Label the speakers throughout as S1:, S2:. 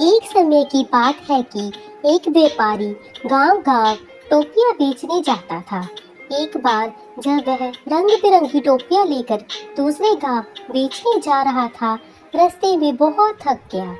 S1: एक समय की बात है कि एक व्यापारी गाँव गाँव टोपियाँ बेचने जाता था। एक बार जब वह रंग बिरंगी टोपियाँ लेकर दूसरे गाँव बेचने जा रहा था, रास्ते में बहुत थक गया।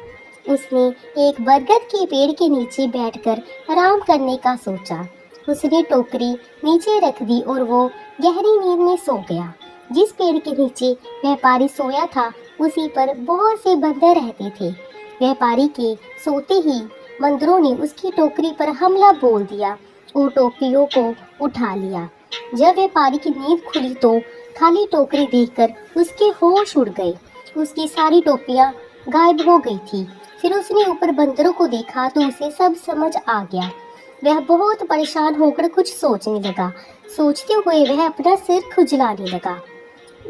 S1: उसने एक बरगद के पेड़ के नीचे बैठकर आराम करने का सोचा। उसने टोकरी नीचे रख दी और वो गहरी नींद में सो गया। जिस पेड़ के नीचे व्यापारी सोया था, उसी पर बहुत से बंदर रहते थे। व्यापारी के सोते ही बंदरों ने उसकी टोकरी पर हमला बोल दिया। और टोकरियों को उठा लिया। जब व्यापारी की नींद खुली तो खाली टोकरी देखकर उसके होश उड़ गए। उसकी सारी टोपियाँ गायब हो गई थी। फिर उसने ऊपर बंदरों को देखा तो उसे सब समझ आ गया। वह बहुत परेशान होकर कुछ सोचने लगा। सोचते हुए वह अपना सिर खुजलाने लगा।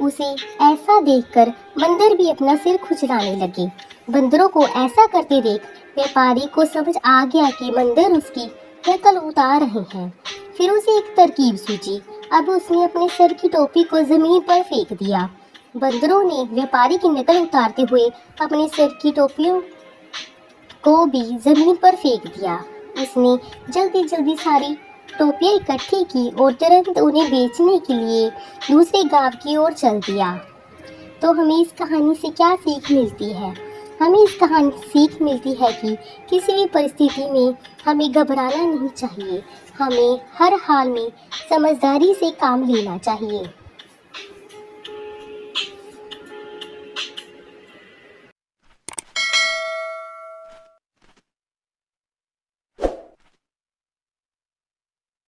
S1: उसे ऐसा देखकर बंदर भी अपना सिर खुजलाने लगे। बंदरों को ऐसा करते देख व्यापारी को समझ आ गया कि बंदर उसकी नकल उतार रहे हैं। फिर उसे एक तरकीब सूझी। अब उसने अपने सर की टोपी को ज़मीन पर फेंक दिया। बंदरों ने व्यापारी की नकल उतारते हुए अपने सर की टोपियों को भी ज़मीन पर फेंक दिया। उसने जल्दी जल्दी सारी टोपियाँ इकट्ठी की और तुरंत उन्हें बेचने के लिए दूसरे गाँव की ओर चल दिया। तो हमें इस कहानी से क्या सीख मिलती है? हमें इस कहानी सीख मिलती है कि किसी भी परिस्थिति में हमें घबराना नहीं चाहिए। हमें हर हाल में समझदारी से काम लेना चाहिए।